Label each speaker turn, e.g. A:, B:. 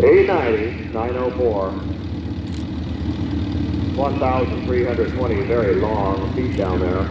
A: 890, 904. 1,320, very long feet down there.